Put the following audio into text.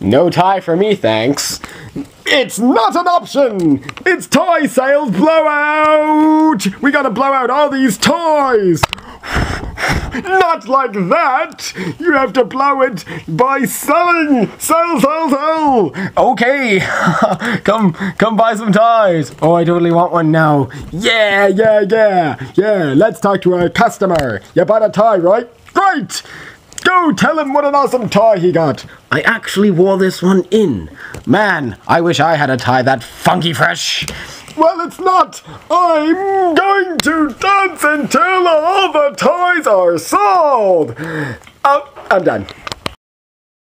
No tie for me, thanks. It's not an option! It's toy sales blowout! We gotta blow out all these toys! Not like that! You have to blow it by selling! Sell, sell, sell! Okay, come, come buy some toys. Oh, I totally want one now. Yeah, yeah, yeah, yeah. Let's talk to our customer. You bought a toy, right? Great! Go tell him what an awesome tie he got. I actually wore this one in. Man, I wish I had a tie that funky fresh. Well, it's not. I'm going to dance until all the toys are sold. Oh, I'm done.